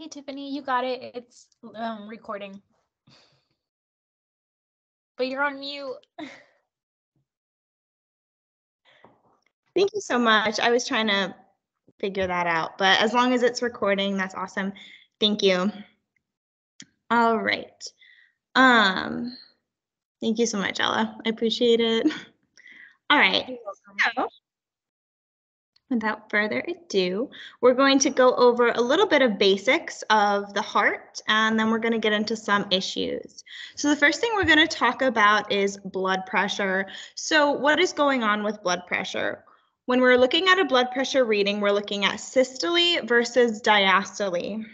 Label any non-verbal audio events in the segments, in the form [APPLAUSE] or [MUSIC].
Hey, Tiffany, you got it. It's um, recording. But you're on mute. [LAUGHS] Thank you so much. I was trying to figure that out, but as long as it's recording, that's awesome. Thank you. All right. Um, thank you so much, Ella. I appreciate it. [LAUGHS] All right. Without further ado, we're going to go over a little bit of basics of the heart, and then we're going to get into some issues. So the first thing we're going to talk about is blood pressure. So what is going on with blood pressure? When we're looking at a blood pressure reading, we're looking at systole versus diastole.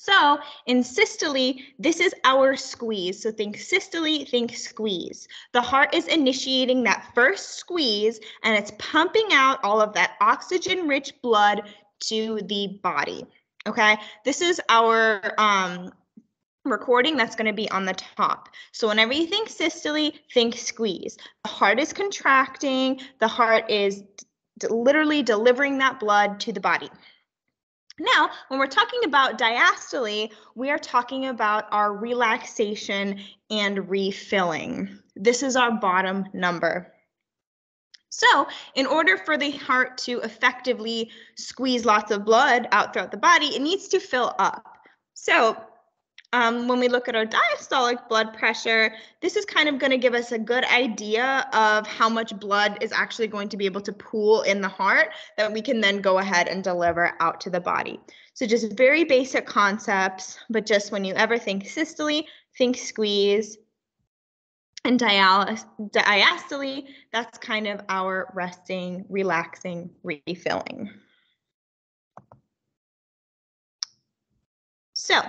So in systole, this is our squeeze. So think systole, think squeeze. The heart is initiating that first squeeze and it's pumping out all of that oxygen rich blood to the body. Okay, this is our um, recording that's going to be on the top. So whenever you think systole, think squeeze. The heart is contracting, the heart is literally delivering that blood to the body. Now, when we're talking about diastole, we are talking about our relaxation and refilling. This is our bottom number. So, in order for the heart to effectively squeeze lots of blood out throughout the body, it needs to fill up. So, um, when we look at our diastolic blood pressure, this is kind of going to give us a good idea of how much blood is actually going to be able to pool in the heart that we can then go ahead and deliver out to the body. So just very basic concepts, but just when you ever think systole, think squeeze. And diastole, that's kind of our resting, relaxing, refilling. So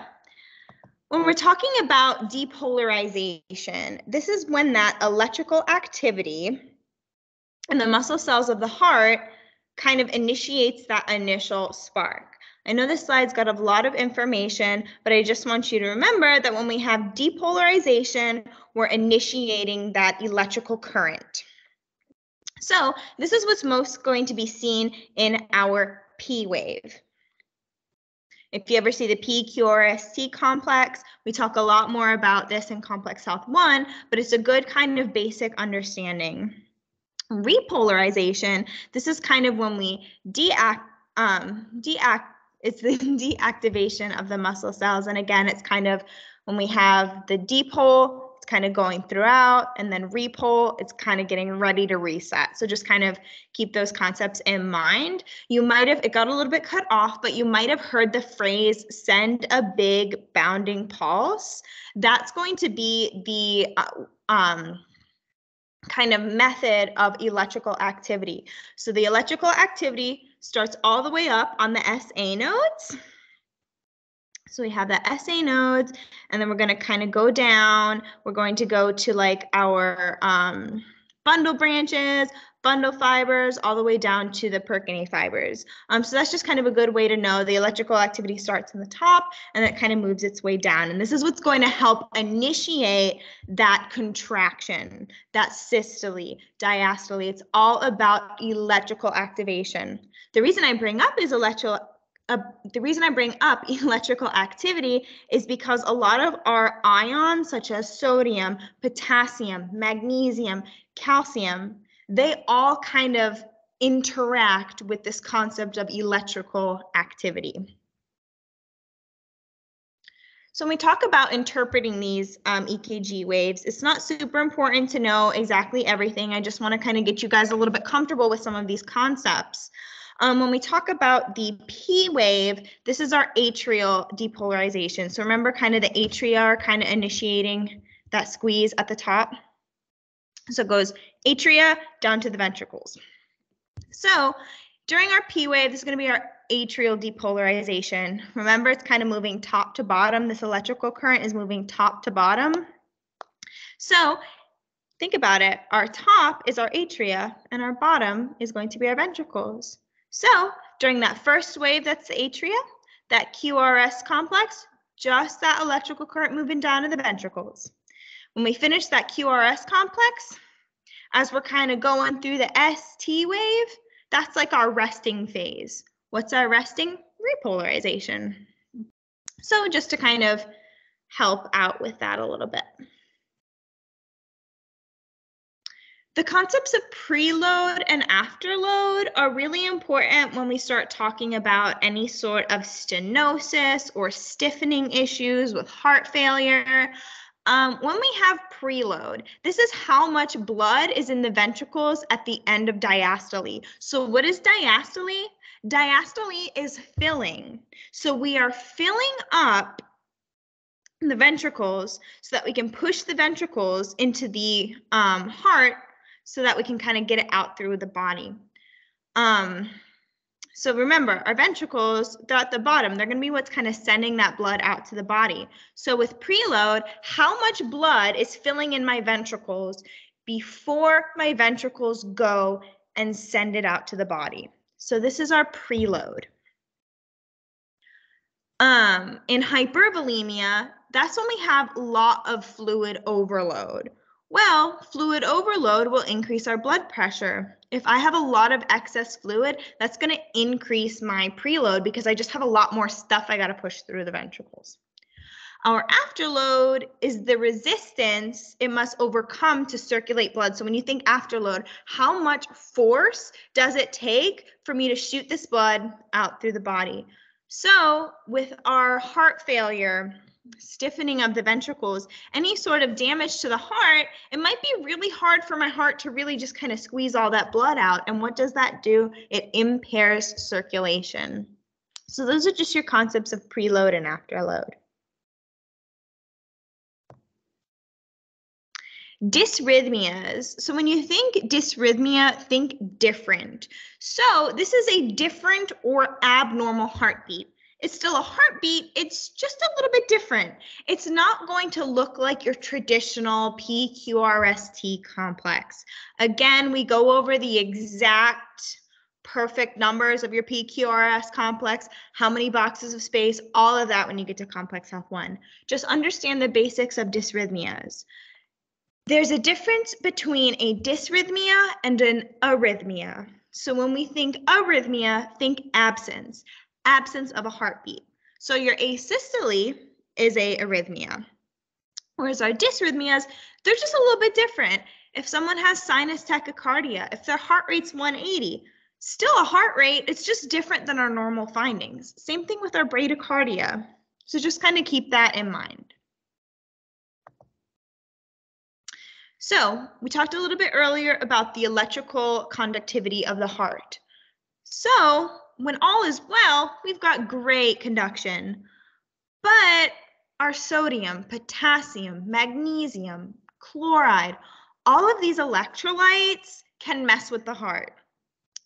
when we're talking about depolarization, this is when that electrical activity in the muscle cells of the heart kind of initiates that initial spark. I know this slide's got a lot of information, but I just want you to remember that when we have depolarization, we're initiating that electrical current. So this is what's most going to be seen in our P wave. If you ever see the PQRST complex, we talk a lot more about this in Complex Health 1, but it's a good kind of basic understanding. Repolarization, this is kind of when we deact, um, deact, it's the [LAUGHS] deactivation of the muscle cells. And again, it's kind of when we have the depole kind of going throughout and then repole, it's kind of getting ready to reset. So just kind of keep those concepts in mind. You might have, it got a little bit cut off, but you might have heard the phrase send a big bounding pulse. That's going to be the uh, um, kind of method of electrical activity. So the electrical activity starts all the way up on the SA nodes so we have the SA nodes, and then we're going to kind of go down. We're going to go to like our um, bundle branches, bundle fibers, all the way down to the Purkinje fibers. Um, so that's just kind of a good way to know the electrical activity starts in the top and it kind of moves its way down. And this is what's going to help initiate that contraction, that systole, diastole. It's all about electrical activation. The reason I bring up is electrical the reason I bring up [LAUGHS] electrical activity is because a lot of our ions, such as sodium, potassium, magnesium, calcium, they all kind of interact with this concept of electrical activity. So when we talk about interpreting these um, EKG waves, it's not super important to know exactly everything. I just want to kind of get you guys a little bit comfortable with some of these concepts. Um, when we talk about the P wave, this is our atrial depolarization. So remember kind of the atria are kind of initiating that squeeze at the top. So it goes atria down to the ventricles. So during our P wave, this is going to be our atrial depolarization. Remember, it's kind of moving top to bottom. This electrical current is moving top to bottom. So think about it. Our top is our atria, and our bottom is going to be our ventricles. So during that first wave, that's the atria, that QRS complex, just that electrical current moving down to the ventricles. When we finish that QRS complex, as we're kind of going through the ST wave, that's like our resting phase. What's our resting? Repolarization. So just to kind of help out with that a little bit. The concepts of preload and afterload are really important when we start talking about any sort of stenosis or stiffening issues with heart failure. Um, when we have preload, this is how much blood is in the ventricles at the end of diastole. So what is diastole? Diastole is filling. So we are filling up the ventricles so that we can push the ventricles into the um, heart so that we can kind of get it out through the body. Um, so remember, our ventricles, they're at the bottom. They're going to be what's kind of sending that blood out to the body. So with preload, how much blood is filling in my ventricles before my ventricles go and send it out to the body? So this is our preload. Um, in hypervolemia, that's when we have a lot of fluid overload. Well, fluid overload will increase our blood pressure. If I have a lot of excess fluid, that's going to increase my preload because I just have a lot more stuff I got to push through the ventricles. Our afterload is the resistance it must overcome to circulate blood. So when you think afterload, how much force does it take for me to shoot this blood out through the body? So with our heart failure, stiffening of the ventricles, any sort of damage to the heart, it might be really hard for my heart to really just kind of squeeze all that blood out. And what does that do? It impairs circulation. So those are just your concepts of preload and afterload. Dysrhythmias. So when you think dysrhythmia, think different. So this is a different or abnormal heartbeat. It's still a heartbeat, it's just a little bit different. It's not going to look like your traditional PQRST complex. Again, we go over the exact perfect numbers of your PQRS complex, how many boxes of space, all of that when you get to complex health one. Just understand the basics of dysrhythmias. There's a difference between a dysrhythmia and an arrhythmia. So when we think arrhythmia, think absence absence of a heartbeat. So your asystole is a arrhythmia. Whereas our dysrhythmias, they're just a little bit different. If someone has sinus tachycardia, if their heart rate's 180, still a heart rate, it's just different than our normal findings. Same thing with our bradycardia. So just kind of keep that in mind. So we talked a little bit earlier about the electrical conductivity of the heart. So when all is well, we've got great conduction. But our sodium, potassium, magnesium, chloride, all of these electrolytes can mess with the heart.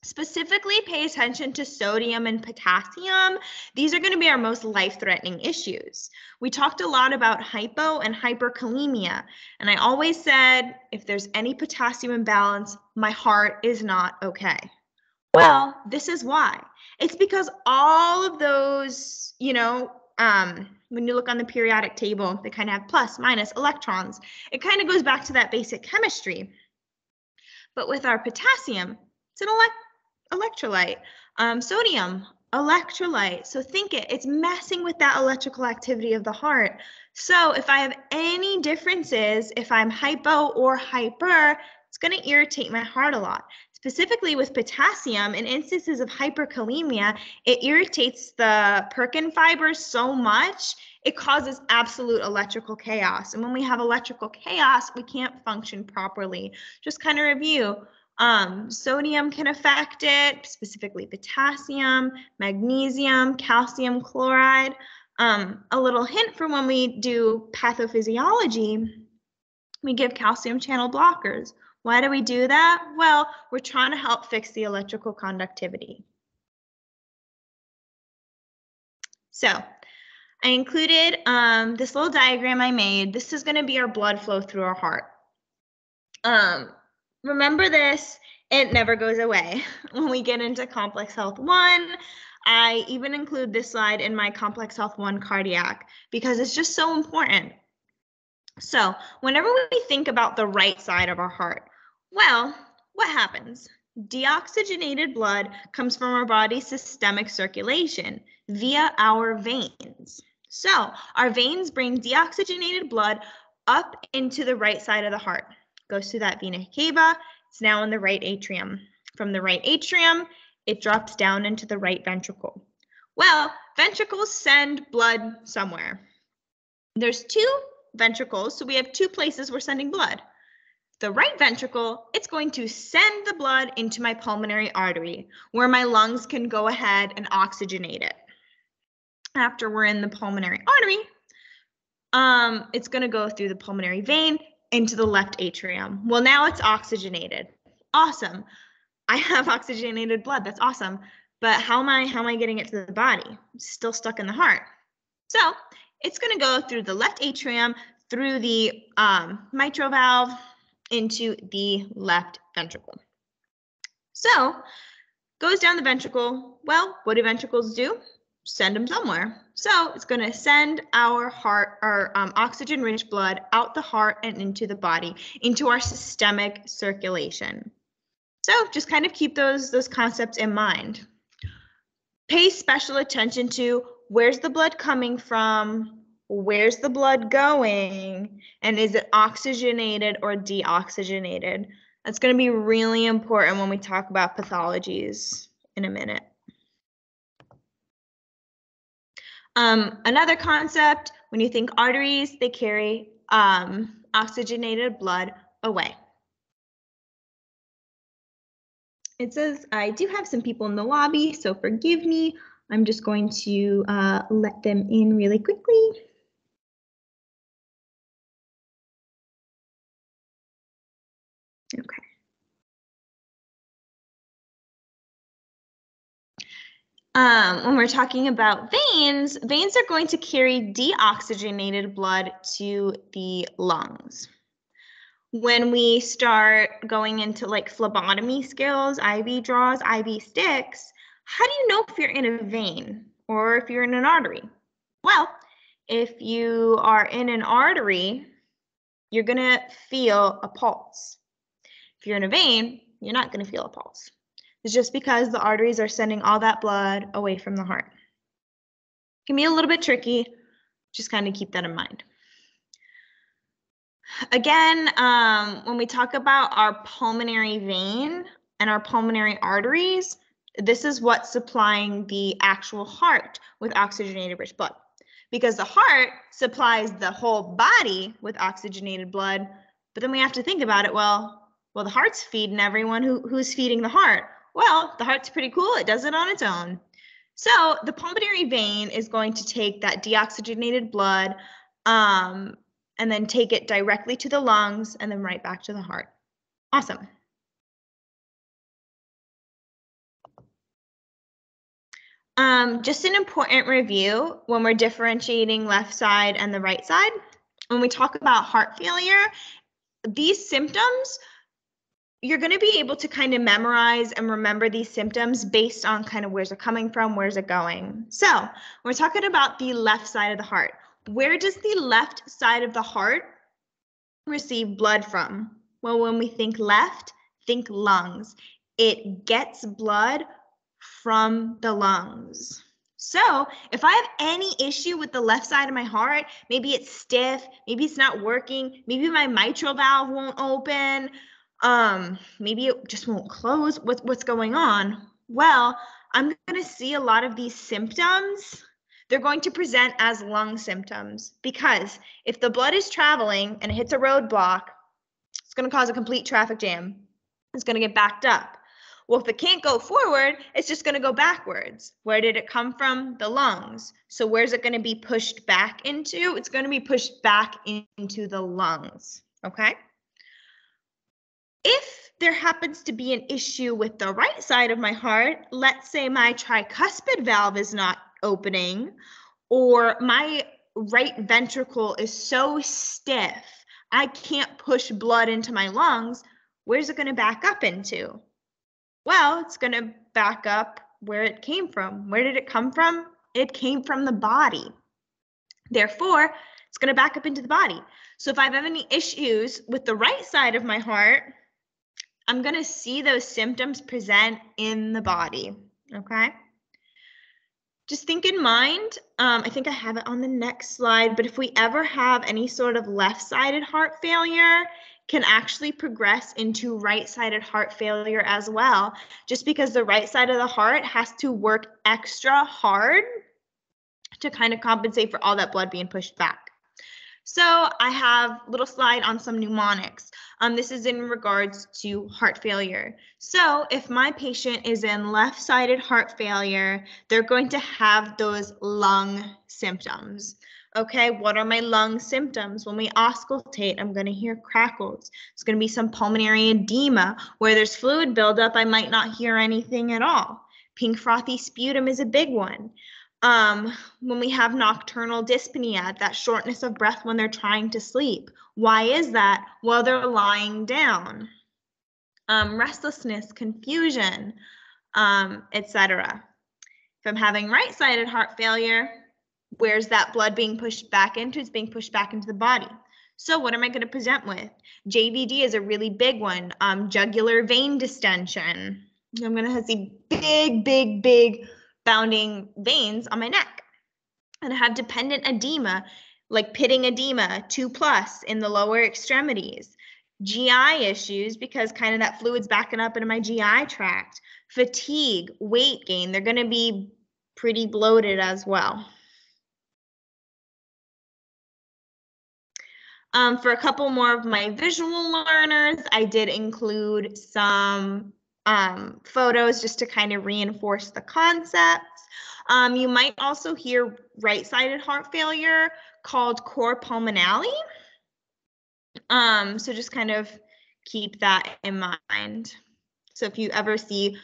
Specifically, pay attention to sodium and potassium. These are going to be our most life threatening issues. We talked a lot about hypo and hyperkalemia, and I always said if there's any potassium imbalance, my heart is not okay. Well, this is why. It's because all of those, you know, um, when you look on the periodic table, they kind of have plus, minus, electrons. It kind of goes back to that basic chemistry. But with our potassium, it's an elect electrolyte. Um, sodium, electrolyte. So think it, it's messing with that electrical activity of the heart. So if I have any differences, if I'm hypo or hyper, it's going to irritate my heart a lot. Specifically with potassium, in instances of hyperkalemia, it irritates the Purkinje fibers so much, it causes absolute electrical chaos. And when we have electrical chaos, we can't function properly. Just kind of review. Um, sodium can affect it, specifically potassium, magnesium, calcium chloride. Um, a little hint for when we do pathophysiology, we give calcium channel blockers. Why do we do that? Well, we're trying to help fix the electrical conductivity. So I included um, this little diagram I made. This is going to be our blood flow through our heart. Um, remember this, it never goes away. [LAUGHS] When we get into Complex Health 1, I even include this slide in my Complex Health 1 cardiac because it's just so important. So whenever we think about the right side of our heart, well, what happens? Deoxygenated blood comes from our body's systemic circulation via our veins. So our veins bring deoxygenated blood up into the right side of the heart. Goes through that vena cava. It's now in the right atrium. From the right atrium, it drops down into the right ventricle. Well, ventricles send blood somewhere. There's two ventricles, so we have two places we're sending blood. The right ventricle, it's going to send the blood into my pulmonary artery, where my lungs can go ahead and oxygenate it. After we're in the pulmonary artery, um, it's going to go through the pulmonary vein into the left atrium. Well, now it's oxygenated. Awesome. I have [LAUGHS] oxygenated blood. That's awesome. But how am I how am I getting it to the body? Still stuck in the heart. So it's going to go through the left atrium, through the um, mitral valve, into the left ventricle. So goes down the ventricle. Well, what do ventricles do? Send them somewhere. So it's going to send our heart, our um, oxygen-rich blood out the heart and into the body, into our systemic circulation. So just kind of keep those those concepts in mind. Pay special attention to where's the blood coming from, where's the blood going, and is it oxygenated or deoxygenated? That's going to be really important when we talk about pathologies in a minute. Um, another concept, when you think arteries, they carry um, oxygenated blood away. It says, I do have some people in the lobby, so forgive me. I'm just going to uh, let them in really quickly. Okay. Um, when we're talking about veins, veins are going to carry deoxygenated blood to the lungs. When we start going into like phlebotomy skills, IV draws, IV sticks, how do you know if you're in a vein or if you're in an artery? Well, if you are in an artery, you're going to feel a pulse. If you're in a vein, you're not going to feel a pulse. It's just because the arteries are sending all that blood away from the heart. It can be a little bit tricky. Just kind of keep that in mind. Again, um, when we talk about our pulmonary vein and our pulmonary arteries, this is what's supplying the actual heart with oxygenated rich blood. Because the heart supplies the whole body with oxygenated blood, but then we have to think about it. Well, well, the heart's feeding everyone. Who, who's feeding the heart? Well, the heart's pretty cool. It does it on its own. So the pulmonary vein is going to take that deoxygenated blood um, and then take it directly to the lungs and then right back to the heart. Awesome. Um, just an important review when we're differentiating left side and the right side. When we talk about heart failure, these symptoms, you're going to be able to kind of memorize and remember these symptoms based on kind of where's it coming from, where's it going. So we're talking about the left side of the heart. Where does the left side of the heart receive blood from? Well, when we think left, think lungs. It gets blood from the lungs. So if I have any issue with the left side of my heart, maybe it's stiff, maybe it's not working, maybe my mitral valve won't open, um, maybe it just won't close. What's what's going on? Well, I'm going to see a lot of these symptoms. They're going to present as lung symptoms because if the blood is traveling and it hits a roadblock, it's going to cause a complete traffic jam. It's going to get backed up. Well, if it can't go forward, it's just going to go backwards. Where did it come from? The lungs. So where's it going to be pushed back into? It's going to be pushed back into the lungs. Okay. If there happens to be an issue with the right side of my heart, let's say my tricuspid valve is not opening, or my right ventricle is so stiff, I can't push blood into my lungs, where's it going to back up into? Well, it's going to back up where it came from. Where did it come from? It came from the body. Therefore, it's going to back up into the body. So if I have any issues with the right side of my heart, I'm going to see those symptoms present in the body. Okay. just think in mind, um, I think I have it on the next slide, but if we ever have any sort of left-sided heart failure, can actually progress into right-sided heart failure as well, just because the right side of the heart has to work extra hard to kind of compensate for all that blood being pushed back. So I have a little slide on some mnemonics. Um, this is in regards to heart failure. So if my patient is in left-sided heart failure, they're going to have those lung symptoms. Okay, what are my lung symptoms? When we auscultate, I'm going to hear crackles. It's going to be some pulmonary edema. Where there's fluid buildup, I might not hear anything at all. Pink frothy sputum is a big one. Um, when we have nocturnal dyspnea, that shortness of breath when they're trying to sleep. Why is that? Well, they're lying down. Um, restlessness, confusion, um, etc. If I'm having right-sided heart failure, where's that blood being pushed back into? It's being pushed back into the body. So what am I going to present with? JVD is a really big one. Um, jugular vein distension. I'm going to see big, big, big bounding veins on my neck. And I have dependent edema, like pitting edema, two plus in the lower extremities. GI issues because kind of that fluid's backing up into my GI tract. Fatigue, weight gain, they're going to be pretty bloated as well. Um, for a couple more of my visual learners, I did include some um, photos just to kind of reinforce the concepts. Um, you might also hear right-sided heart failure called cor pulmonale. Um, so just kind of keep that in mind. So if you ever see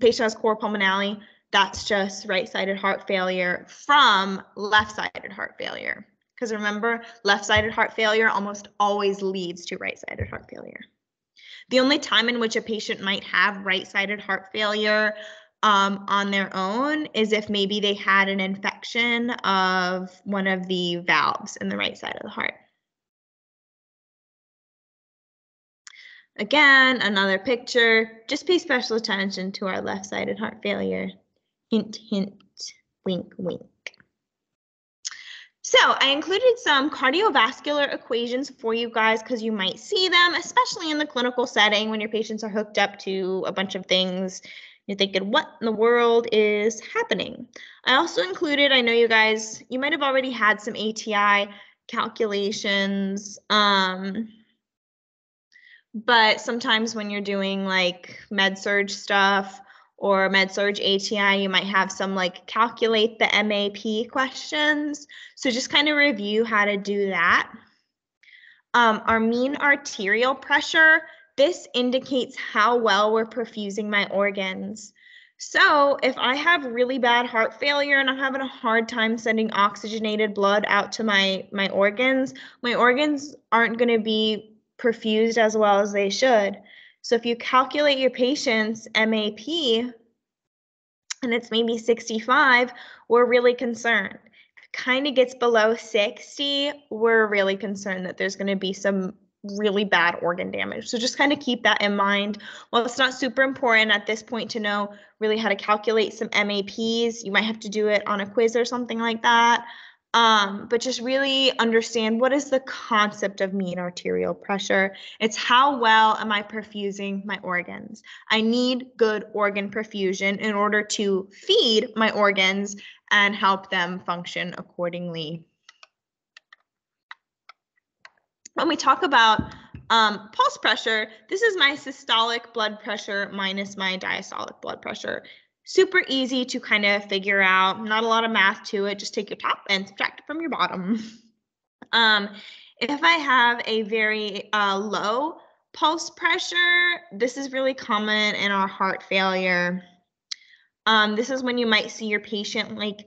patient has cor pulmonale, that's just right-sided heart failure from left-sided heart failure. Because remember, left-sided heart failure almost always leads to right-sided heart failure. The only time in which a patient might have right-sided heart failure um, on their own is if maybe they had an infection of one of the valves in the right side of the heart. Again, another picture. Just pay special attention to our left-sided heart failure. Hint, hint, wink, wink. So I included some cardiovascular equations for you guys because you might see them, especially in the clinical setting when your patients are hooked up to a bunch of things. You're thinking, what in the world is happening? I also included, I know you guys, you might have already had some ATI calculations. Um, but sometimes when you're doing like med surg stuff or MedSurg ATI, you might have some like calculate the MAP questions. So just kind of review how to do that. Um, our mean arterial pressure, this indicates how well we're perfusing my organs. So if I have really bad heart failure and I'm having a hard time sending oxygenated blood out to my, my organs, my organs aren't going to be perfused as well as they should. So if you calculate your patient's MAP and it's maybe 65, we're really concerned. Kind of gets below 60, we're really concerned that there's going to be some really bad organ damage. So just kind of keep that in mind. Well, it's not super important at this point to know really how to calculate some MAPs. You might have to do it on a quiz or something like that. Um, but just really understand what is the concept of mean arterial pressure. It's how well am I perfusing my organs. I need good organ perfusion in order to feed my organs and help them function accordingly. When we talk about um, pulse pressure, this is my systolic blood pressure minus my diastolic blood pressure super easy to kind of figure out. Not a lot of math to it. Just take your top and subtract it from your bottom. [LAUGHS] Um, if I have a very uh, low pulse pressure, this is really common in our heart failure. Um, this is when you might see your patient like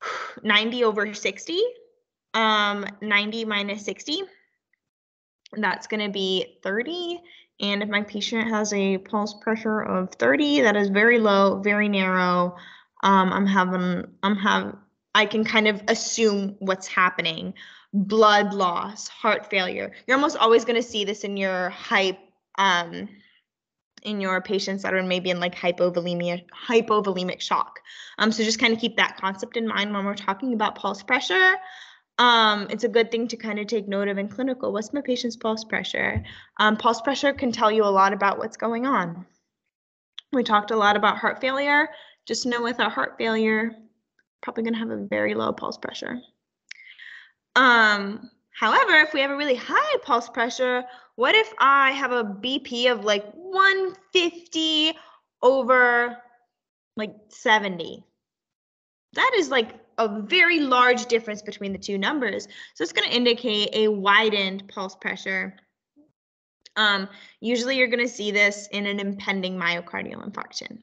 [SIGHS] 90 over 60, um, 90 minus 60. That's going to be 30. And if my patient has a pulse pressure of 30, that is very low, very narrow. Um, I'm having, I'm have, I can kind of assume what's happening. Blood loss, heart failure. You're almost always going to see this in your hype, um, in your patients that are maybe in like hypovolemia, hypovolemic shock. Um, so just kind of keep that concept in mind when we're talking about pulse pressure. Um, it's a good thing to kind of take note of in clinical. What's my patient's pulse pressure? Um, pulse pressure can tell you a lot about what's going on. We talked a lot about heart failure. Just know with our heart failure, probably going to have a very low pulse pressure. Um, however, if we have a really high pulse pressure, what if I have a BP of like 150 over like 70? That is like a very large difference between the two numbers. So it's going to indicate a widened pulse pressure. Um, usually you're going to see this in an impending myocardial infarction.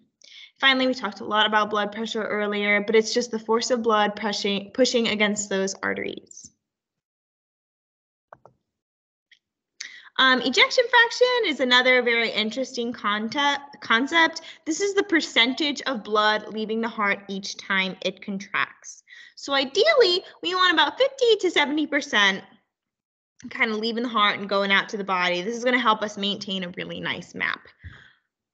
Finally, we talked a lot about blood pressure earlier, but it's just the force of blood pushing, pushing against those arteries. Um, ejection fraction is another very interesting concept, concept. This is the percentage of blood leaving the heart each time it contracts. So ideally, we want about 50 to 70% kind of leaving the heart and going out to the body. This is going to help us maintain a really nice map.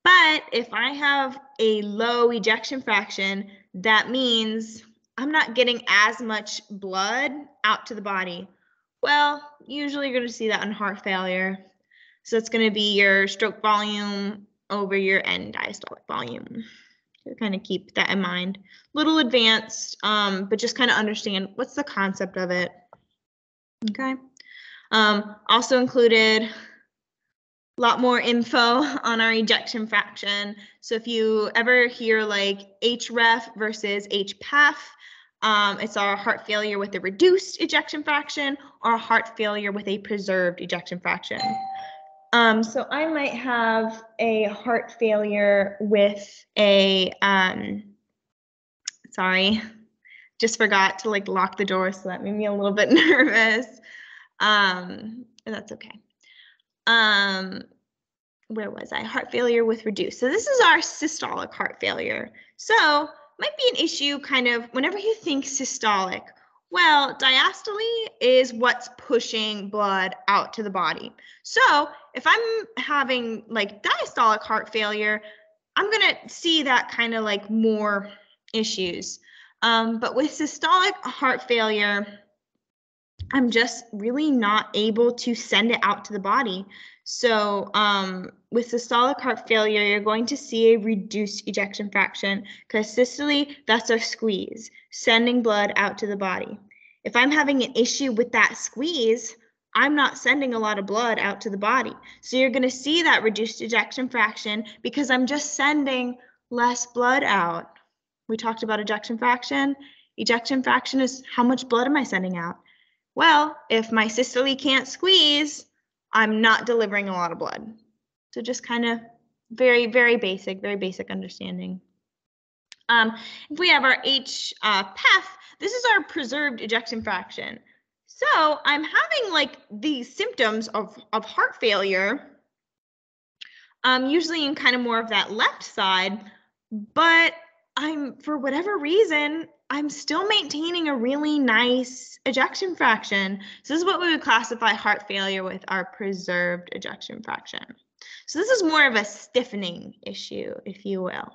But if I have a low ejection fraction, that means I'm not getting as much blood out to the body. Well, usually you're going to see that in heart failure. So it's going to be your stroke volume over your end diastolic volume. So kind of keep that in mind. Little advanced, um, but just kind of understand what's the concept of it. Okay. Um, also included a lot more info [LAUGHS] on our ejection fraction. So if you ever hear like HREF versus HPEF, um, it's our heart failure with a reduced ejection fraction or heart failure with a preserved ejection fraction. Um, so I might have a heart failure with a, um, sorry, just forgot to like lock the door, so that made me a little bit [LAUGHS] nervous. Um, that's okay. Um, where was I? Heart failure with reduced. So this is our systolic heart failure. So might be an issue kind of whenever you think systolic. Well, diastole is what's pushing blood out to the body. So if I'm having like diastolic heart failure, I'm going to see that kind of like more issues. Um, but with systolic heart failure, I'm just really not able to send it out to the body. So um, with systolic heart failure, you're going to see a reduced ejection fraction because systole, that's our squeeze, sending blood out to the body. If I'm having an issue with that squeeze, I'm not sending a lot of blood out to the body. So you're going to see that reduced ejection fraction because I'm just sending less blood out. We talked about ejection fraction. Ejection fraction is how much blood am I sending out? Well, if my systole can't squeeze, I'm not delivering a lot of blood. So just kind of very, very basic, very basic understanding. Um, if we have our H uh, PEF, this is our preserved ejection fraction. So I'm having like these symptoms of, of heart failure, um, usually in kind of more of that left side, but I'm, for whatever reason, I'm still maintaining a really nice ejection fraction. So this is what we would classify heart failure with our preserved ejection fraction. So this is more of a stiffening issue, if you will.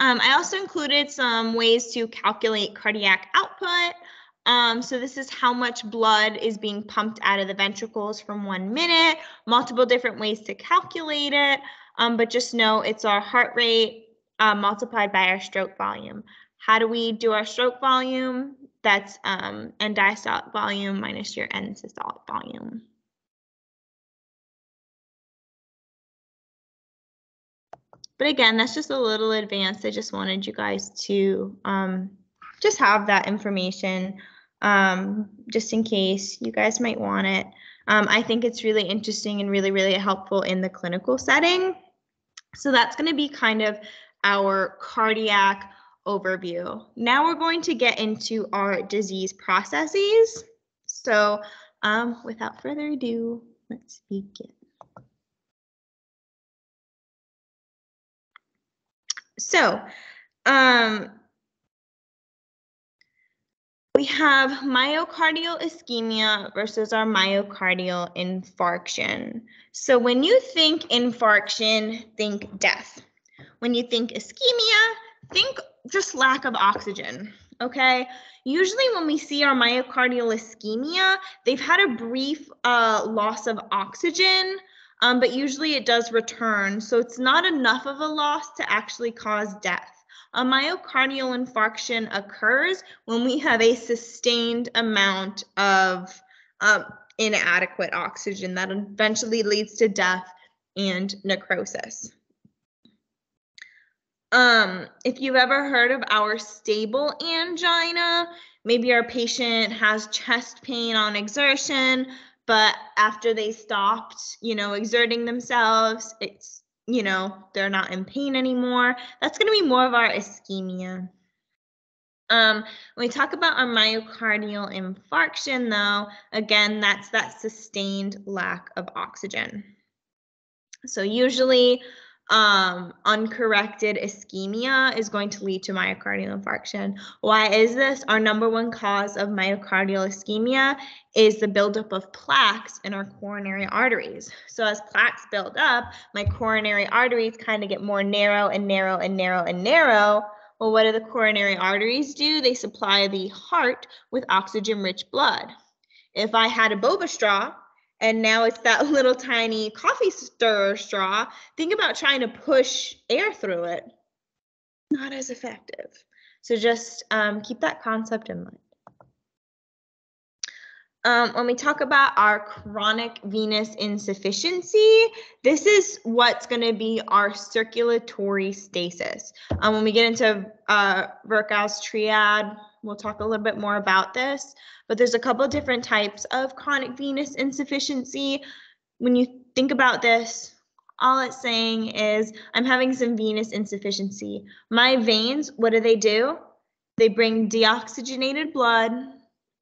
Um, I also included some ways to calculate cardiac output. Um, so this is how much blood is being pumped out of the ventricles from one minute, multiple different ways to calculate it, um, but just know it's our heart rate uh, multiplied by our stroke volume. How do we do our stroke volume? That's um, end diastolic volume minus your end systolic volume. But again, that's just a little advanced. I just wanted you guys to um, just have that information um, just in case you guys might want it. Um, I think it's really interesting and really, really helpful in the clinical setting. So that's going to be kind of our cardiac overview. Now we're going to get into our disease processes. So um, without further ado, let's begin. So um, we have myocardial ischemia versus our myocardial infarction. So when you think infarction, think death. When you think ischemia, think just lack of oxygen. Okay. Usually, when we see our myocardial ischemia, they've had a brief uh, loss of oxygen, um, but usually it does return. So it's not enough of a loss to actually cause death. A myocardial infarction occurs when we have a sustained amount of um, inadequate oxygen that eventually leads to death and necrosis. Um, if you've ever heard of our stable angina, maybe our patient has chest pain on exertion, but after they stopped, you know, exerting themselves, it's, you know, they're not in pain anymore. That's going to be more of our ischemia. Um, when we talk about our myocardial infarction, though, again, that's that sustained lack of oxygen. So usually um, uncorrected ischemia is going to lead to myocardial infarction. Why is this? Our number one cause of myocardial ischemia is the buildup of plaques in our coronary arteries. So as plaques build up, my coronary arteries kind of get more narrow and narrow and narrow and narrow. Well, what do the coronary arteries do? They supply the heart with oxygen rich blood. If I had a boba straw and now it's that [LAUGHS] little tiny coffee stir straw. Think about trying to push air through it. Not as effective. So just um, keep that concept in mind. Um, when we talk about our chronic venous insufficiency, this is what's going to be our circulatory stasis. Um, when we get into uh, Virchow's triad, we'll talk a little bit more about this but there's a couple different types of chronic venous insufficiency. When you think about this, all it's saying is I'm having some venous insufficiency. My veins, what do they do? They bring deoxygenated blood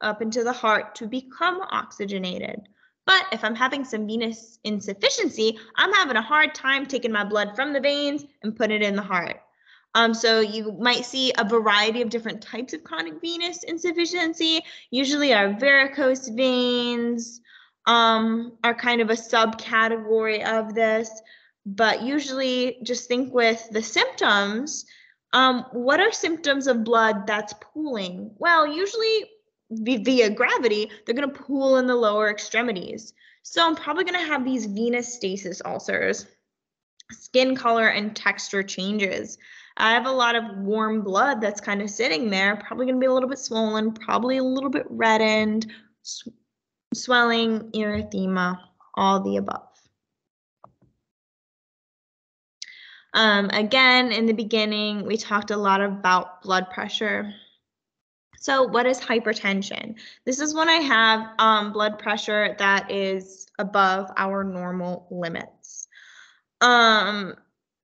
up into the heart to become oxygenated. But if I'm having some venous insufficiency, I'm having a hard time taking my blood from the veins and put it in the heart. Um, so you might see a variety of different types of chronic venous insufficiency. Usually our varicose veins um, are kind of a subcategory of this, but usually just think with the symptoms. Um, what are symptoms of blood that's pooling? Well, usually via gravity, they're going to pool in the lower extremities. So I'm probably going to have these venous stasis ulcers, skin color and texture changes. I have a lot of warm blood that's kind of sitting there, probably going to be a little bit swollen, probably a little bit reddened, sw swelling, erythema, all the above. Um, again, in the beginning, we talked a lot about blood pressure. So what is hypertension? This is when I have um, blood pressure that is above our normal limits. Um,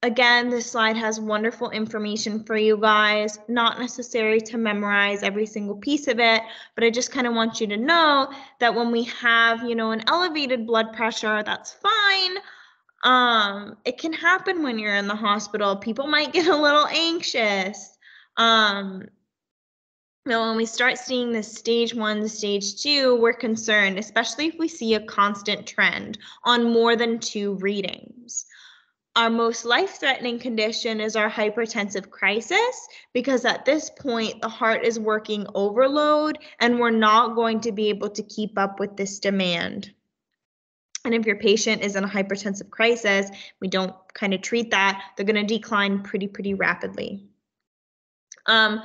Again, this slide has wonderful information for you guys, not necessary to memorize every single piece of it, but I just kind of want you to know that when we have, you know, an elevated blood pressure, that's fine. Um, it can happen when you're in the hospital. People might get a little anxious. Um, know, when we start seeing the stage one, the stage two, we're concerned, especially if we see a constant trend on more than two readings. Our most life threatening condition is our hypertensive crisis because at this point, the heart is working overload and we're not going to be able to keep up with this demand. And if your patient is in a hypertensive crisis, we don't kind of treat that, they're going to decline pretty, pretty rapidly. Um,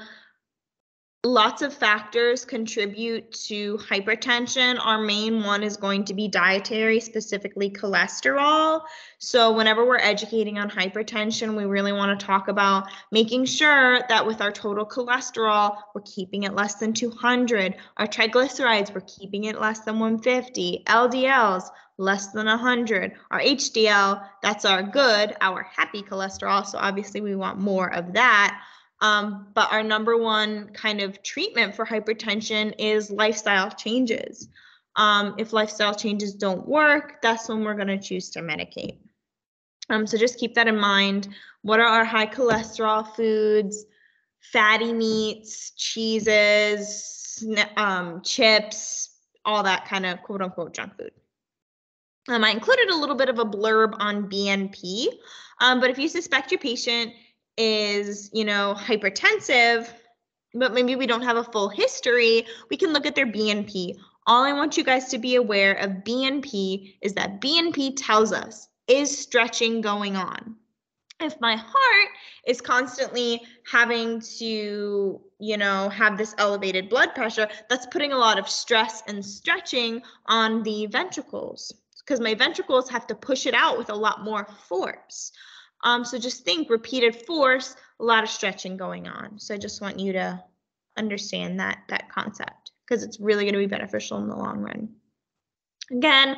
Lots of factors contribute to hypertension. Our main one is going to be dietary, specifically cholesterol. So, whenever we're educating on hypertension, we really want to talk about making sure that with our total cholesterol, we're keeping it less than 200. Our triglycerides, we're keeping it less than 150. LDLs, less than 100. Our HDL, that's our good, our happy cholesterol. So, obviously, we want more of that. Um, but our number one kind of treatment for hypertension is lifestyle changes. Um, if lifestyle changes don't work, that's when we're going to choose to medicate. Um, so just keep that in mind. What are our high cholesterol foods? Fatty meats, cheeses, um, chips, all that kind of quote unquote junk food. Um, I included a little bit of a blurb on BNP, um, but if you suspect your patient is, you know, hypertensive, but maybe we don't have a full history, we can look at their BNP. All I want you guys to be aware of BNP is that BNP tells us is stretching going on? If my heart is constantly having to, you know, have this elevated blood pressure, that's putting a lot of stress and stretching on the ventricles because my ventricles have to push it out with a lot more force. Um, so just think repeated force, a lot of stretching going on. So I just want you to understand that that concept because it's really going to be beneficial in the long run. Again,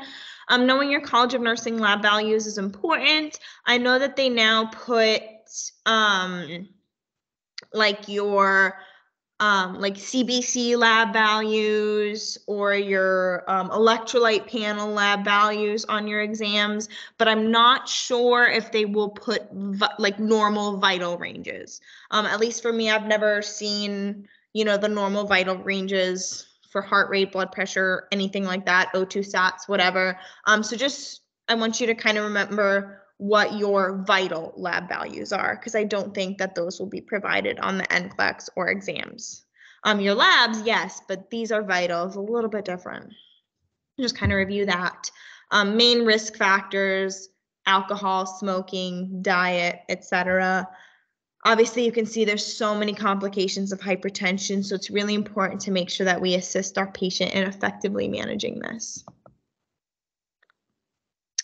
um, knowing your College of Nursing lab values is important. I know that they now put um, like your um, like CBC lab values or your um, electrolyte panel lab values on your exams, but I'm not sure if they will put like normal vital ranges. Um, at least for me, I've never seen, you know, the normal vital ranges for heart rate, blood pressure, anything like that, O2 sats, whatever. Um, so just I want you to kind of remember what your vital lab values are because I don't think that those will be provided on the NCLEX or exams. Um, your labs, yes, but these are vital. It's a little bit different. Just kind of review that. Um, main risk factors, alcohol, smoking, diet, etc. Obviously, you can see there's so many complications of hypertension, so it's really important to make sure that we assist our patient in effectively managing this.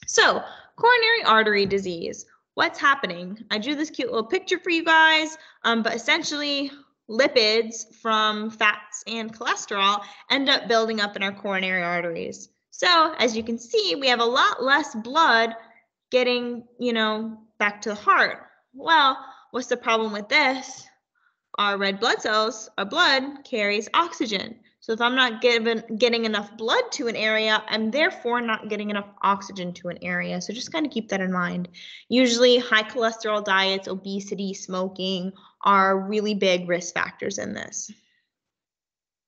So, coronary artery disease. What's happening? I drew this cute little picture for you guys, um, but essentially, lipids from fats and cholesterol end up building up in our coronary arteries. So, as you can see, we have a lot less blood getting, you know, back to the heart. Well, What's the problem with this? Our red blood cells, our blood carries oxygen. So if I'm not given, getting enough blood to an area, I'm therefore not getting enough oxygen to an area. So just kind of keep that in mind. Usually high cholesterol diets, obesity, smoking are really big risk factors in this.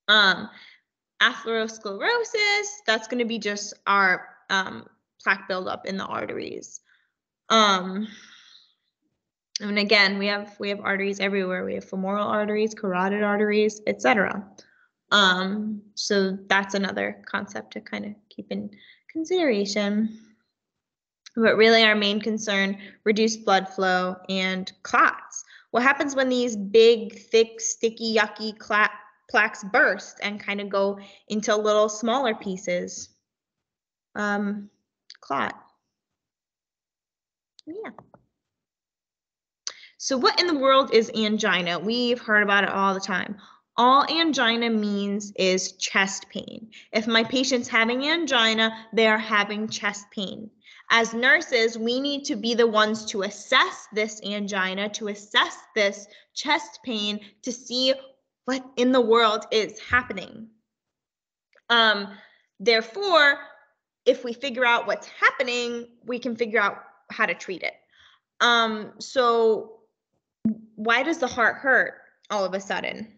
Um, atherosclerosis, that's going to be just our um, plaque buildup in the arteries. Um, and again, we have we have arteries everywhere. We have femoral arteries, carotid arteries, etc. Um, so that's another concept to kind of keep in consideration. But really, our main concern: reduced blood flow and clots. What happens when these big, thick, sticky, yucky clot, plaques burst and kind of go into little smaller pieces? Um, clot. Yeah. So what in the world is angina? We've heard about it all the time. All angina means is chest pain. If my patient's having angina, they are having chest pain. As nurses, we need to be the ones to assess this angina, to assess this chest pain, to see what in the world is happening. Um, therefore, if we figure out what's happening, we can figure out how to treat it. Um, so why does the heart hurt all of a sudden?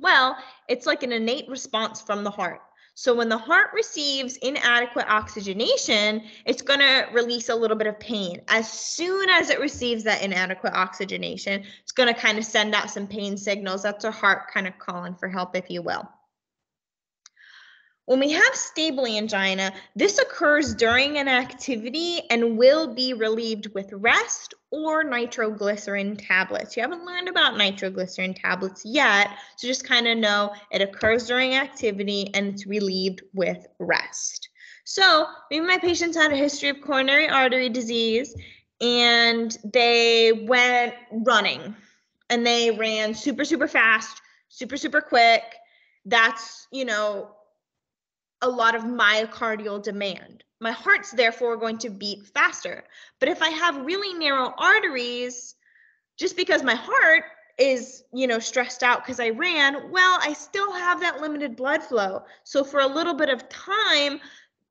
Well, it's like an innate response from the heart. So when the heart receives inadequate oxygenation, it's going to release a little bit of pain. As soon as it receives that inadequate oxygenation, it's going to kind of send out some pain signals. That's our heart kind of calling for help, if you will. When we have stable angina, this occurs during an activity and will be relieved with rest or nitroglycerin tablets. You haven't learned about nitroglycerin tablets yet, so just kind of know it occurs during activity and it's relieved with rest. So maybe my patients had a history of coronary artery disease and they went running and they ran super, super fast, super, super quick. That's, you know, a lot of myocardial demand. My heart's therefore going to beat faster. But if I have really narrow arteries, just because my heart is, you know, stressed out because I ran, well, I still have that limited blood flow. So for a little bit of time,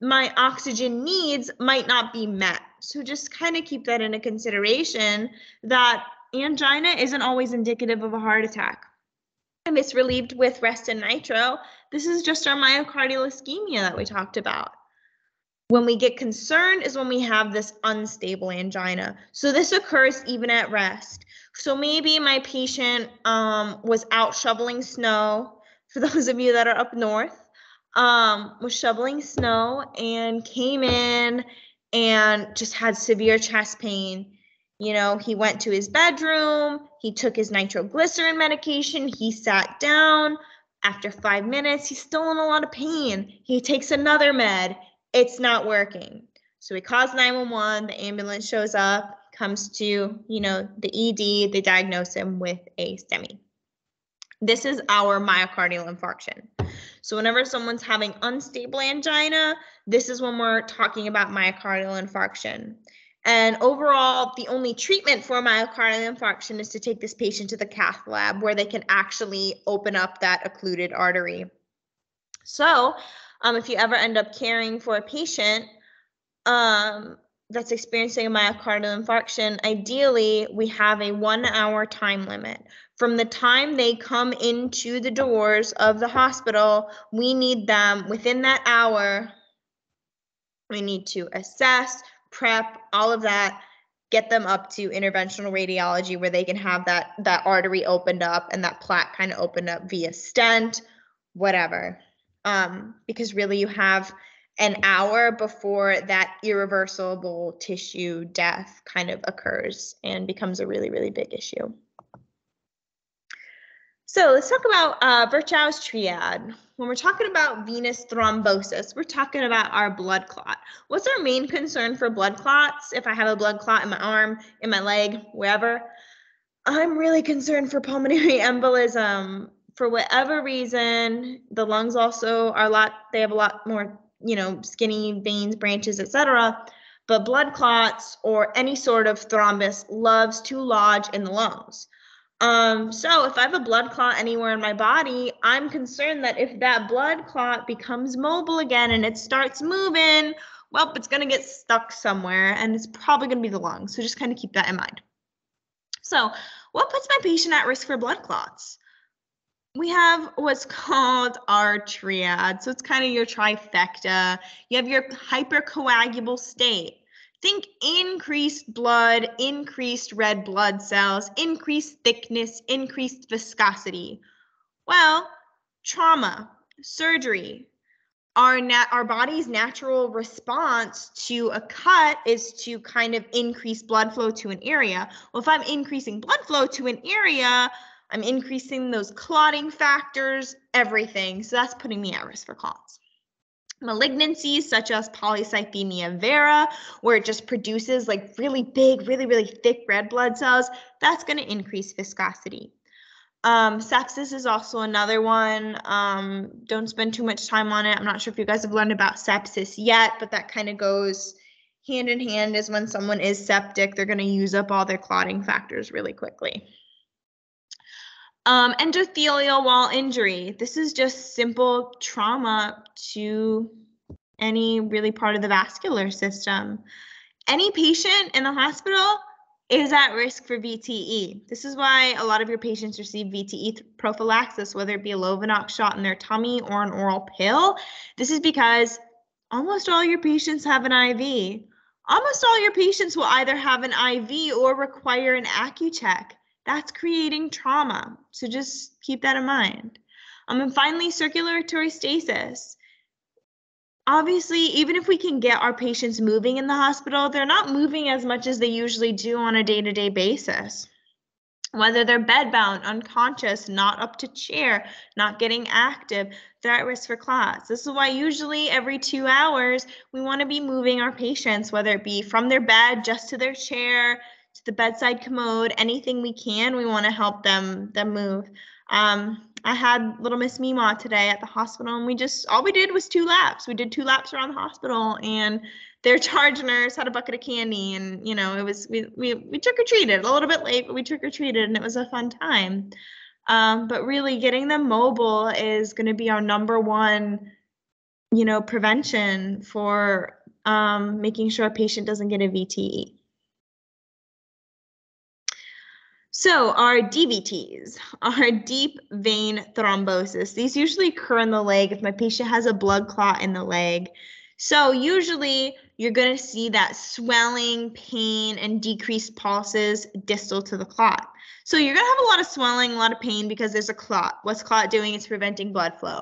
my oxygen needs might not be met. So just kind of keep that into consideration that angina isn't always indicative of a heart attack. If it's relieved with rest and nitro, this is just our myocardial ischemia that we talked about. When we get concerned is when we have this unstable angina. So this occurs even at rest. So maybe my patient um, was out shoveling snow. For [LAUGHS] those of you that are up north, um, was shoveling snow and came in and just had severe chest pain. You know, he went to his bedroom, he took his nitroglycerin medication, he sat down. After five minutes, he's still in a lot of pain. He takes another med, it's not working. So he calls 911, the ambulance shows up, comes to, you know, the ED, they diagnose him with a STEMI. This is our myocardial infarction. So whenever someone's having unstable angina, this is when we're talking about myocardial infarction. And overall, the only treatment for myocardial infarction is to take this patient to the cath lab where they can actually open up that occluded artery. So um, if you ever end up caring for a patient um, that's experiencing a myocardial infarction, ideally we have a one hour time limit. From the time they come into the doors of the hospital, we need them within that hour. We need to assess, prep, all of that, get them up to interventional radiology where they can have that that artery opened up and that plaque kind of opened up via stent, whatever um, because really you have an hour before that irreversible tissue death kind of occurs and becomes a really, really big issue. So let's talk about uh, Virchow's triad. When we're talking about venous thrombosis, we're talking about our blood clot. What's our main concern for blood clots? If I have a blood clot in my arm, in my leg, wherever, I'm really concerned for pulmonary [LAUGHS] embolism for whatever reason, the lungs also are a lot, they have a lot more, you know, skinny veins, branches, etc. But blood clots or any sort of thrombus loves to lodge in the lungs. Um, so if I have a blood clot anywhere in my body, I'm concerned that if that blood clot becomes mobile again and it starts moving, well, it's going to get stuck somewhere and it's probably going to be the lungs. So just kind of keep that in mind. So, what puts my patient at risk for blood clots? we have what's [LAUGHS] called our triad. So it's kind of your trifecta. You have your hypercoagulable state. Think increased blood, increased red blood cells, increased thickness, increased viscosity. Well, trauma, surgery, our nat- our body's natural response to a cut is to kind of increase blood flow to an area. Well, if I'm increasing blood flow to an area, I'm increasing those clotting factors, everything. So that's putting me at risk for clots. Malignancies such as polycythemia vera, where it just produces like really big, really, really thick red blood cells, that's going to increase viscosity. Um, sepsis is also another one. Um, don't spend too much time on it. I'm not sure if you guys have learned about sepsis yet, but that kind of goes hand in hand is when someone is septic, they're going to use up all their clotting factors really quickly. Um, endothelial wall injury. This is just simple trauma to any really part of the vascular system. Any patient in the hospital is at risk for VTE. This is why a lot of your patients receive VTE prophylaxis, whether it be a Lovenox shot in their tummy or an oral pill. This is because almost all your patients have an IV. Almost all your patients will either have an IV or require an Accu-Chek that's creating trauma. So just keep that in mind. Um, and finally, circulatory stasis. Obviously, even if we can get our patients moving in the hospital, they're not moving as much as they usually do on a day to day basis. Whether they're bedbound, unconscious, not up to chair, not getting active, they're at risk for clots. This is why usually every two hours we want to be moving our patients, whether it be from their bed just to their chair, the bedside commode, anything we can, we want to help them them move. Um, I had little Miss Mima today at the hospital, and we just all we did was two laps. We did two laps around the hospital, and their [LAUGHS] charge nurse had a bucket of candy, and you know it was we we, we trick or treated a little bit late, but we trick or treated, and it was a fun time. Um, but really, getting them mobile is going to be our number one, you know, prevention for um, making sure a patient doesn't get a VTE. So our DVTs are deep vein thrombosis. These usually occur in the leg if my patient has a blood clot in the leg. So usually you're going to see that swelling, pain, and decreased pulses distal to the clot. So you're going to have a lot of swelling, a lot of pain because there's a clot. What's clot doing? It's preventing blood flow.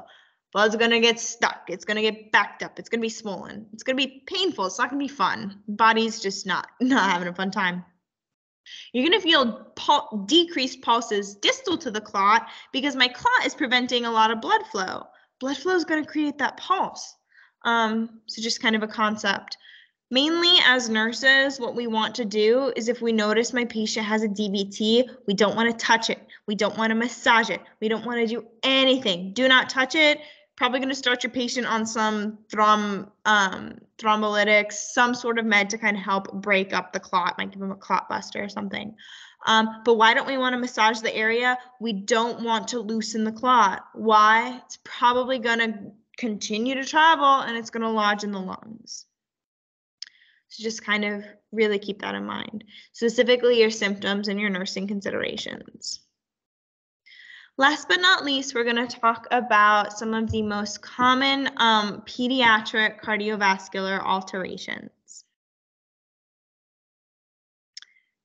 Blood's going to get stuck. It's going to get backed up. It's going to be swollen. It's going to be painful. It's not going to be fun. Body's just not [LAUGHS] not having a fun time. You're going to feel pul- decreased pulses distal to the clot because my clot is preventing a lot of blood flow. Blood flow is going to create that pulse. Um, so just kind of a concept. Mainly as nurses, what we want to do is if we notice my patient has a DVT, we don't want to touch it. We don't want to massage it. We don't want to do anything. Do not touch it. Probably going to start your patient on some throm, um, thrombolytics, some sort of med to kind of help break up the clot. Might give them a clot buster or something. Um, but why don't we want to massage the area? We don't want to loosen the clot. Why? It's probably going to continue to travel and it's going to lodge in the lungs. So just kind of really keep that in mind, specifically your symptoms and your nursing considerations. Last but not least, we're going to talk about some of the most common um, pediatric cardiovascular alterations.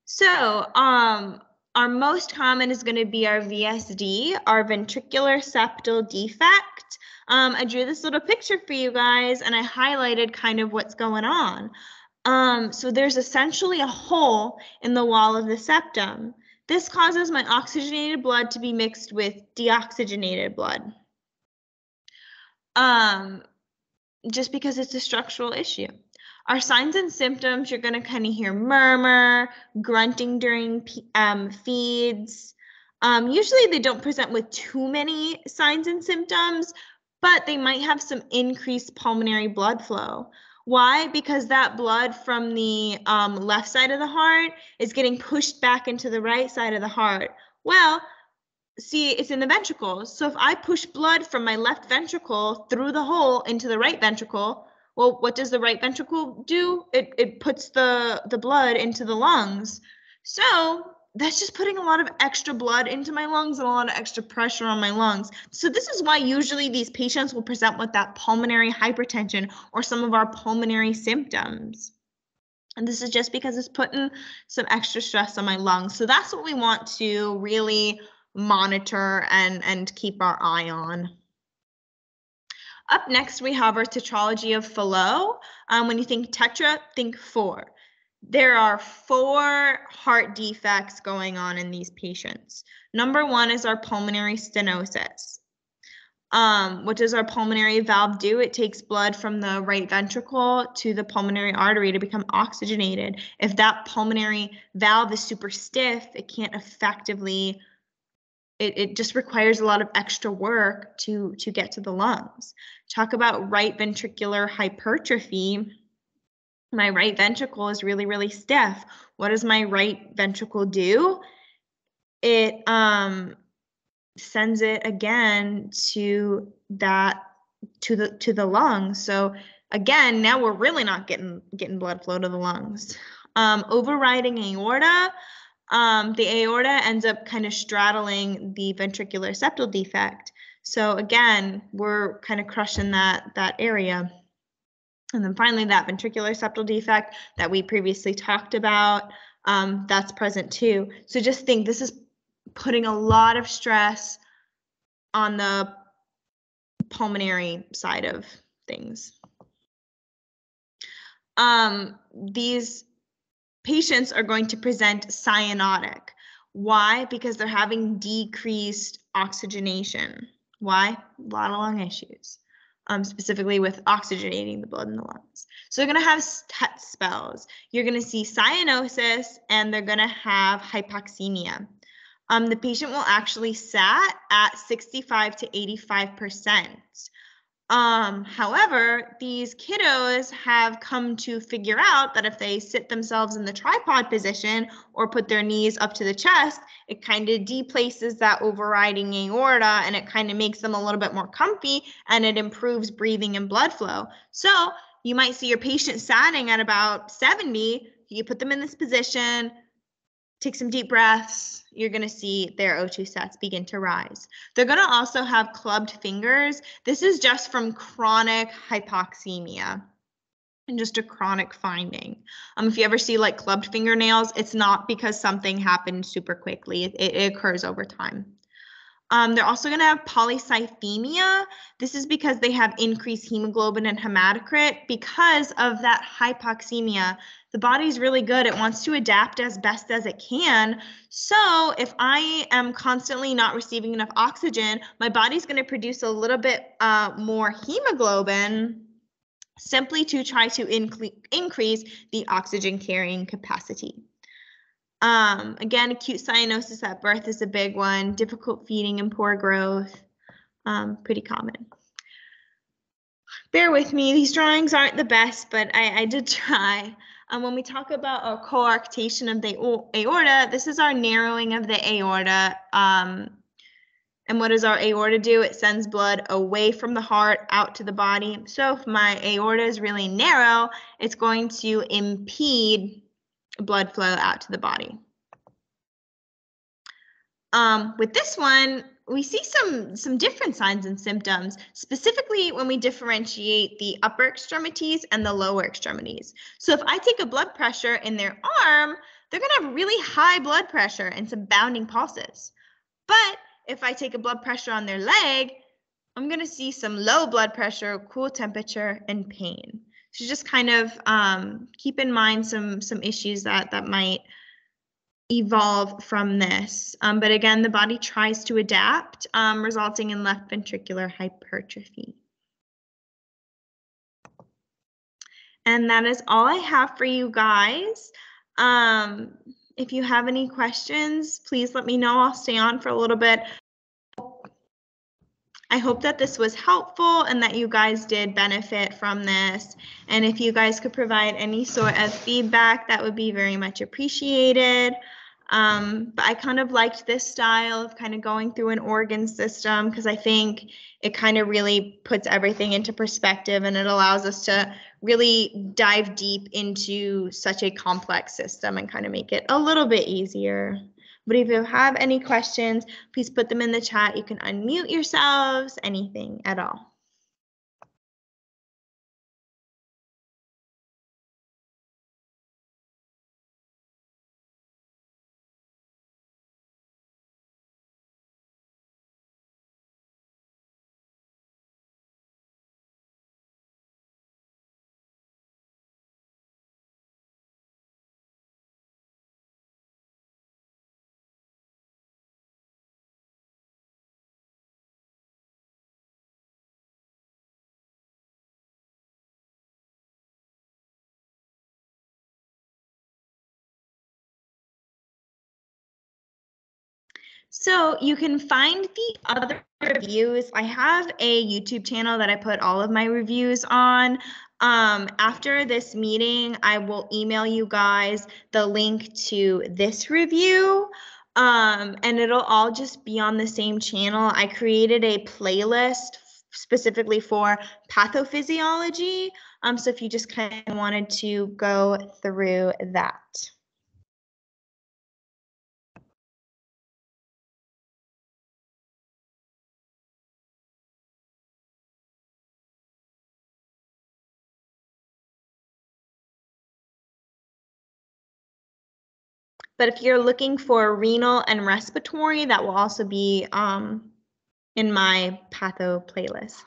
So, um, our most common is going to be our VSD, our ventricular septal defect. Um, I drew this little picture for you guys and I highlighted kind of what's going on. Um, so there's essentially a hole in the wall of the septum. This causes my oxygenated blood to be mixed with deoxygenated blood. Um, just because it's a structural issue. Our signs and symptoms, you're going to kind of hear murmur, grunting during um, feeds. Um, usually they don't present with too many signs and symptoms, but they might have some increased pulmonary blood flow. Why? Because that blood from the um, left side of the heart is getting pushed back into the right side of the heart. Well, see, it's in the ventricles. So if I push blood from my left ventricle through the hole into the right ventricle, well, what does the right ventricle do? It, it puts the, the blood into the lungs. So that's just putting a lot of extra blood into my lungs and a lot of extra pressure on my lungs. So this is why usually these patients will present with that pulmonary hypertension or some of our pulmonary symptoms. And this is just because it's putting some extra stress on my lungs. So that's what we want to really monitor and, and keep our eye on. Up next, we have our tetralogy of Fallot. Um, when you think tetra, think four there are four heart defects going on in these patients. Number one is our pulmonary stenosis. Um, what does our pulmonary valve do? It takes blood from the right ventricle to the pulmonary artery to become oxygenated. If that pulmonary valve is super stiff, it can't effectively, it, it just requires a lot of extra work to, to get to the lungs. Talk about right ventricular hypertrophy my right ventricle is really, really stiff. What does my right ventricle do? It um, sends it again to that to the to the lungs. So again, now we're really not getting getting blood flow to the lungs. Um, overriding aorta, um, the aorta ends up kind of straddling the ventricular septal defect. So again, we're kind of crushing that that area. And then finally, that ventricular septal defect that we previously talked about, um, that's present too. So just think this is putting a lot of stress on the pulmonary side of things. Um, these patients are going to present cyanotic. Why? Because they're having decreased oxygenation. Why? A lot of lung issues um, specifically with oxygenating the blood in the lungs. So they're going to have TET spells. You're going to see cyanosis and they're going to have hypoxemia. Um, the patient will actually sat at 65 to 85 percent. Um, however, these kiddos have come to figure out that if they sit themselves in the tripod position or put their knees up to the chest, it kind of deplaces that overriding aorta and it kind of makes them a little bit more comfy and it improves breathing and blood flow. So you might see your patient satting at about 70. You put them in this position, take some deep breaths, you're going to see their O2 sats begin to rise. They're going to also have clubbed fingers. This is just from chronic hypoxemia and just a chronic finding. Um, if you ever see like clubbed fingernails, it's not because something happened super quickly. It, it occurs over time. Um, they're also going to have polycythemia. This is because they have increased hemoglobin and hematocrit because of that hypoxemia. The body's really good. It wants to adapt as best as it can. So if I am constantly not receiving enough oxygen, my body's going to produce a little bit uh, more hemoglobin simply to try to increase the oxygen carrying capacity. Um, again, acute cyanosis at birth is a big one, difficult feeding and poor growth, um, pretty common. Bear with me, these drawings aren't the best, but I, I did [LAUGHS] try. Um, when we talk about a coarctation of the aorta, this is our narrowing of the aorta. Um, and what does our aorta do? It sends blood away from the heart out to the body. So if my aorta is really narrow, it's going to impede blood flow out to the body. Um, with this one, we see some some different signs and symptoms, specifically when we differentiate the upper extremities and the lower extremities. So if I take a blood pressure in their arm, they're going to have really high blood pressure and some bounding pulses. But if I take a blood pressure on their leg, I'm going to see some low blood pressure, cool temperature, and pain. So just kind of um, keep in mind some some issues that that might evolve from this. Um, but again, the body tries to adapt, um, resulting in left ventricular hypertrophy. And that is all I have for you guys. Um, if you have any questions, please let me know. I'll stay on for a little bit. I hope that this was helpful and that you guys did benefit from this. And if you guys could provide any sort of feedback, that would be very much appreciated. Um, but I kind of liked this style of kind of going through an organ system because I think it kind of really puts everything into perspective and it allows us to really dive deep into such a complex system and kind of make it a little bit easier. But if you have any questions, please put them in the chat. You can unmute yourselves, anything at all. So you can find the other reviews. I have a YouTube channel that I put all of my reviews on. Um, after this meeting, I will email you guys the link to this review. Um, and it'll all just be on the same channel. I created a playlist specifically for pathophysiology. Um, so if you just kind of wanted to go through that. But if you're looking for renal and respiratory, that will also be um, in my patho playlist.